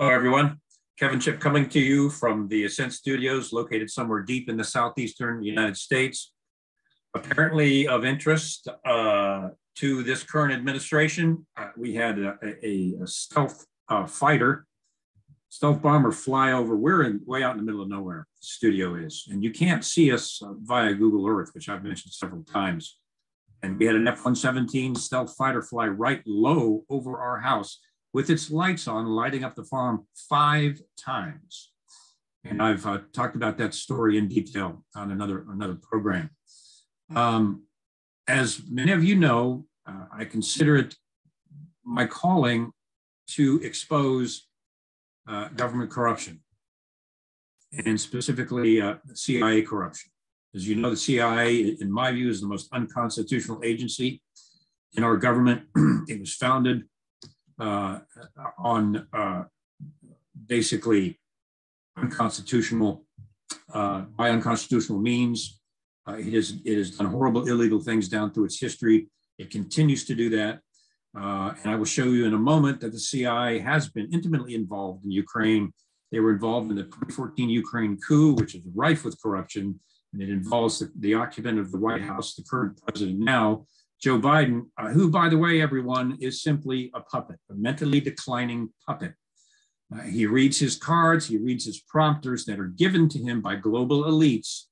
Hello, everyone. Kevin Shipp coming to you from the Ascent Studios, located somewhere deep in the southeastern United States. Apparently of interest uh, to this current administration, uh, we had a, a, a stealth uh, fighter, stealth bomber fly over. We're in way out in the middle of nowhere, the studio is, and you can't see us uh, via Google Earth, which I've mentioned several times. And we had an F-117 stealth fighter fly right low over our house with its lights on, lighting up the farm five times. And I've uh, talked about that story in detail on another, another program. Um, as many of you know, uh, I consider it my calling to expose uh, government corruption and specifically uh, CIA corruption. As you know, the CIA, in my view, is the most unconstitutional agency in our government. it was founded on uh, basically unconstitutional, uh, by unconstitutional means. Uh, it, is, it has done horrible illegal things down through its history. It continues to do that. Uh, and I will show you in a moment that the CIA has been intimately involved in Ukraine. They were involved in the 2014 Ukraine coup, which is rife with corruption, and it involves the, the occupant of the White House, the current president now, Joe Biden, uh, who, by the way, everyone, is simply a puppet, a mentally declining puppet. Uh, he reads his cards, he reads his prompters that are given to him by global elites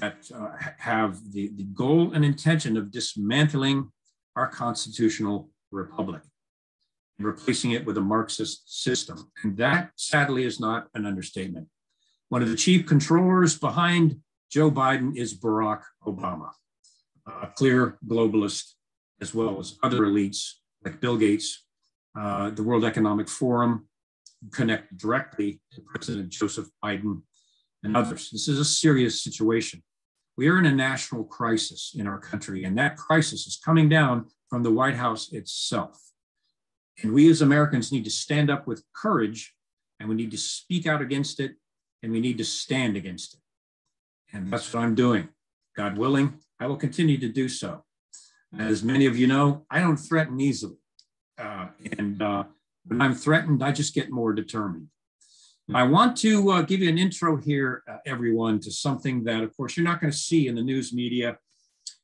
that uh, have the, the goal and intention of dismantling our constitutional republic and replacing it with a Marxist system. And that, sadly, is not an understatement. One of the chief controllers behind Joe Biden is Barack Obama a clear globalist, as well as other elites like Bill Gates, uh, the World Economic Forum, connect directly to President Joseph Biden and others. This is a serious situation. We are in a national crisis in our country, and that crisis is coming down from the White House itself. And we as Americans need to stand up with courage, and we need to speak out against it, and we need to stand against it. And that's what I'm doing. God willing, I will continue to do so. As many of you know, I don't threaten easily. Uh, and uh, when I'm threatened, I just get more determined. I want to uh, give you an intro here, uh, everyone, to something that, of course, you're not going to see in the news media.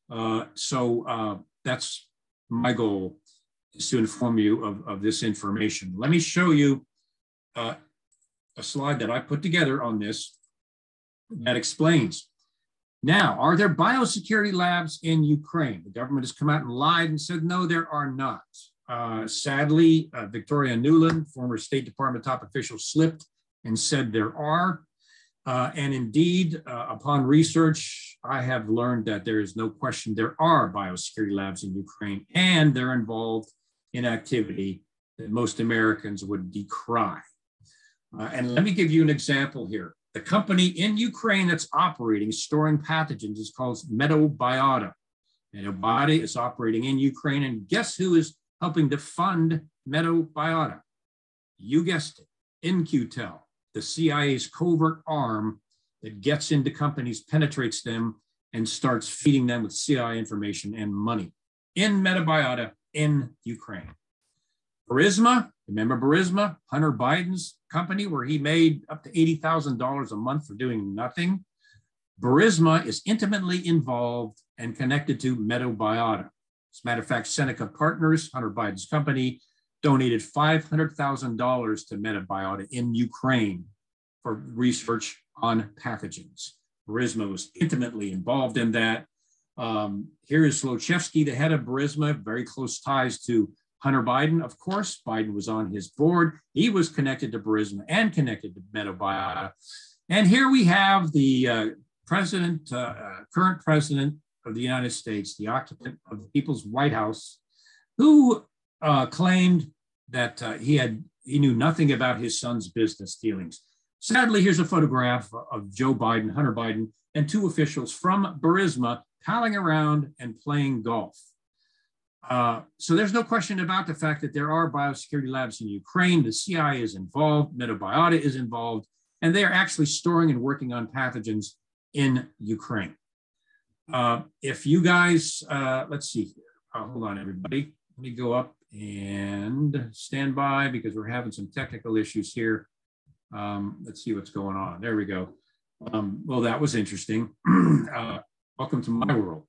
Uh, so uh, that's my goal is to inform you of, of this information. Let me show you a slide that I put together on this that explains now, are there biosecurity labs in Ukraine? The government has come out and lied and said, no, there are not. Uh, sadly, uh, Victoria Nuland, former State Department top official, slipped and said there are. Uh, and indeed, uh, upon research, I have learned that there is no question there are biosecurity labs in Ukraine, and they're involved in activity that most Americans would decry. Uh, and let me give you an example here. The company in Ukraine that's operating, storing pathogens, is called Metabiota. Metabiota is operating in Ukraine, and guess who is helping to fund Metabiota? You guessed it, In-Q-Tel, the CIA's covert arm that gets into companies, penetrates them, and starts feeding them with CIA information and money in Metabiota in Ukraine. Burisma, remember Burisma, Hunter Biden's company where he made up to $80,000 a month for doing nothing. Burisma is intimately involved and connected to Metabiota. As a matter of fact, Seneca Partners, Hunter Biden's company, donated $500,000 to Metabiota in Ukraine for research on pathogens. Burisma was intimately involved in that. Um, here is Zlochevsky, the head of Burisma, very close ties to Hunter Biden, of course, Biden was on his board. He was connected to Burisma and connected to Metabiota. And here we have the uh, president, uh, uh, current president of the United States, the occupant of the People's White House, who uh, claimed that uh, he had he knew nothing about his son's business dealings. Sadly, here's a photograph of Joe Biden, Hunter Biden, and two officials from Burisma palling around and playing golf. Uh, so there's no question about the fact that there are biosecurity labs in Ukraine. The CIA is involved, Metabiota is involved, and they are actually storing and working on pathogens in Ukraine. Uh, if you guys, uh, let's see here. Uh, hold on, everybody. Let me go up and stand by because we're having some technical issues here. Um, let's see what's going on. There we go. Um, well, that was interesting. uh, welcome to my world.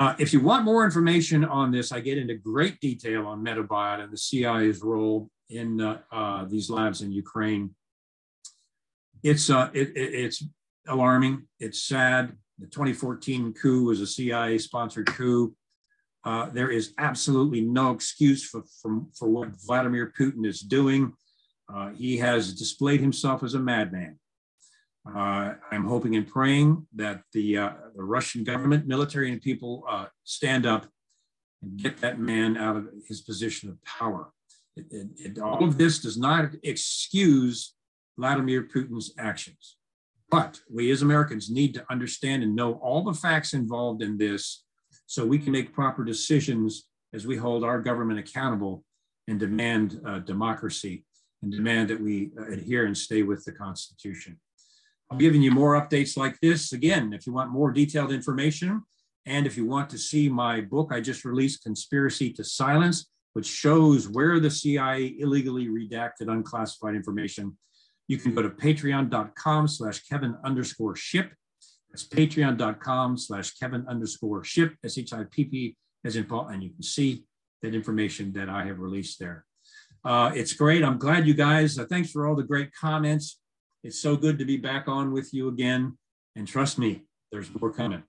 Uh, if you want more information on this, I get into great detail on Metabiota and the CIA's role in uh, uh, these labs in Ukraine. It's, uh, it, it, it's alarming. It's sad. The 2014 coup was a CIA sponsored coup. Uh, there is absolutely no excuse for, for, for what Vladimir Putin is doing. Uh, he has displayed himself as a madman. Uh, I'm hoping and praying that the, uh, the Russian government, military, and people uh, stand up and get that man out of his position of power. It, it, it, all of this does not excuse Vladimir Putin's actions. But we as Americans need to understand and know all the facts involved in this so we can make proper decisions as we hold our government accountable and demand uh, democracy and demand that we uh, adhere and stay with the Constitution. I'm giving you more updates like this. Again, if you want more detailed information, and if you want to see my book I just released, Conspiracy to Silence, which shows where the CIA illegally redacted unclassified information, you can go to patreon.com slash Kevin underscore shipp. That's patreon.com slash Kevin underscore shipp, S-H-I-P-P as in Paul, and you can see that information that I have released there. Uh, it's great. I'm glad you guys, uh, thanks for all the great comments. It's so good to be back on with you again. And trust me, there's more coming.